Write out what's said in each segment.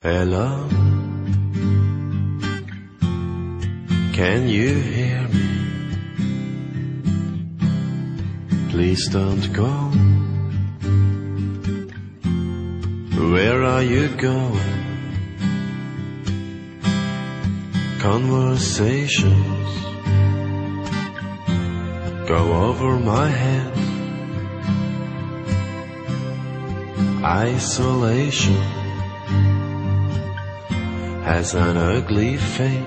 Hello, can you hear me? Please don't go. Where are you going? Conversations go over my head. Isolation has an ugly face.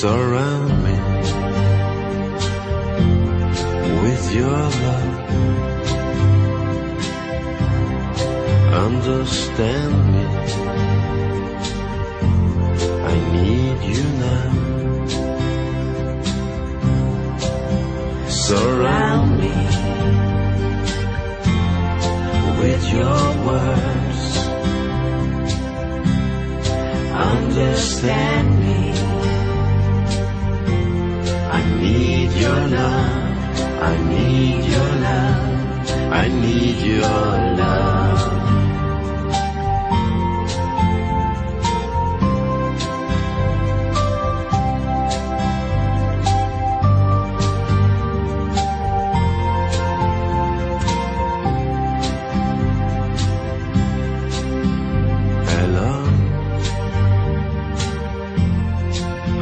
Surround me with your love. Understand me. I need you now. Surround me with your words. Understand me. I need your love. I need your love. I need your love.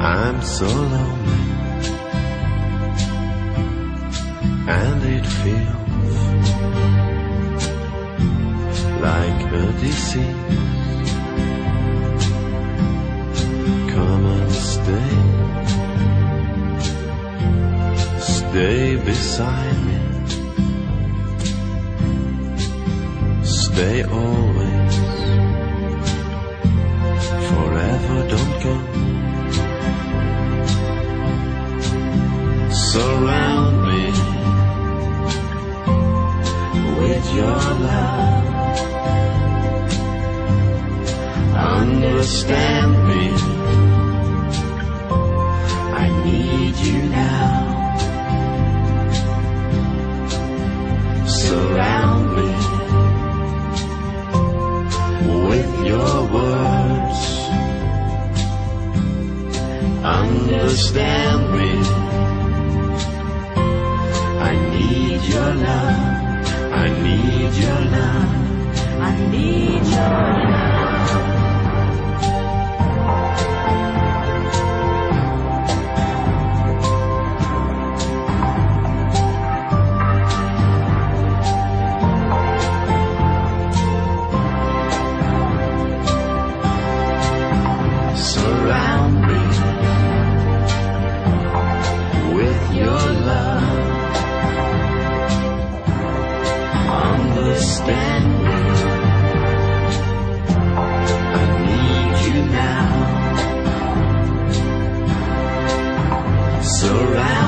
I'm so lonely. And it feels like a disease. Come and stay. Stay beside me. Stay always. Forever don't go. Your love. Understand me. I need you now. Surround me with your words. Understand me. I need your love. I need your love. I need your love. Surround